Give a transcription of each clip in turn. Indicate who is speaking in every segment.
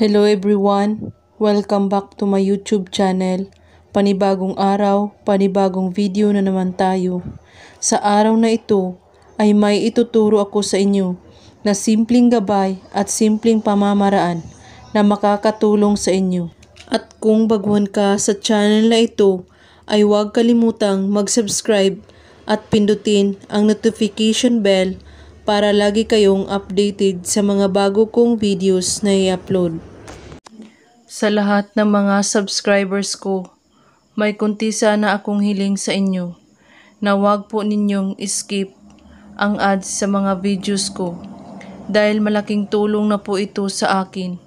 Speaker 1: Hello everyone! Welcome back to my YouTube channel. Panibagong araw, panibagong video na naman tayo. Sa araw na ito ay may ituturo ako sa inyo na simpleng gabay at simpleng pamamaraan na makakatulong sa inyo. At kung baguhan ka sa channel na ito ay huwag kalimutang mag-subscribe at pindutin ang notification bell para lagi kayong updated sa mga bago kong videos na i-upload. Sa lahat ng mga subscribers ko, may kunti sana akong hiling sa inyo na wag po ninyong skip ang ads sa mga videos ko dahil malaking tulong na po ito sa akin.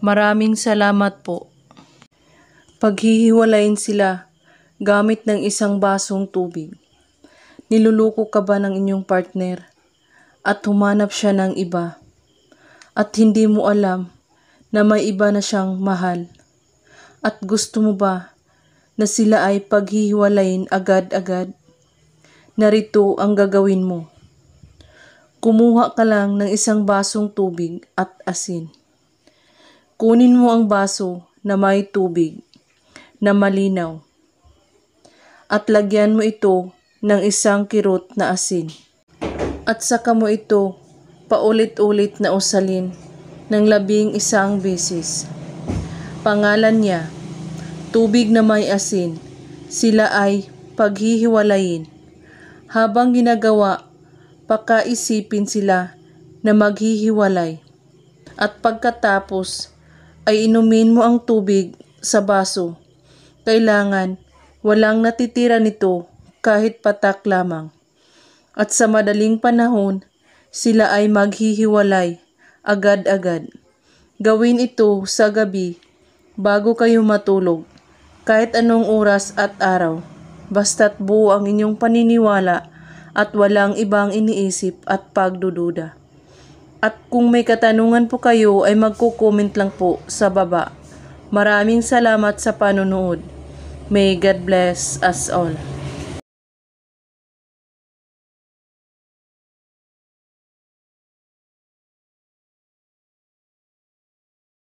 Speaker 1: Maraming salamat po. Paghihiwalayin sila gamit ng isang basong tubig. Niluluko ka ba ng inyong partner at humanap siya ng iba at hindi mo alam na may iba na siyang mahal? At gusto mo ba na sila ay paghihiwalayin agad-agad? Narito ang gagawin mo. Kumuha ka lang ng isang basong tubig at asin. Kunin mo ang baso na may tubig na malinaw at lagyan mo ito ng isang kirot na asin. At saka mo ito paulit-ulit na usalin ng labing isang beses. Pangalan niya, tubig na may asin, sila ay paghihiwalayin. Habang ginagawa, pakaisipin sila na maghihiwalay. At pagkatapos, ay inumin mo ang tubig sa baso. Kailangan walang natitira nito kahit patak lamang. At sa madaling panahon, sila ay maghihiwalay agad-agad. Gawin ito sa gabi bago kayo matulog, kahit anong oras at araw. Basta't buo ang inyong paniniwala at walang ibang iniisip at pagdududa. At kung may katanungan po kayo ay magko-comment lang po sa baba. Maraming salamat sa panonood. May God bless us all.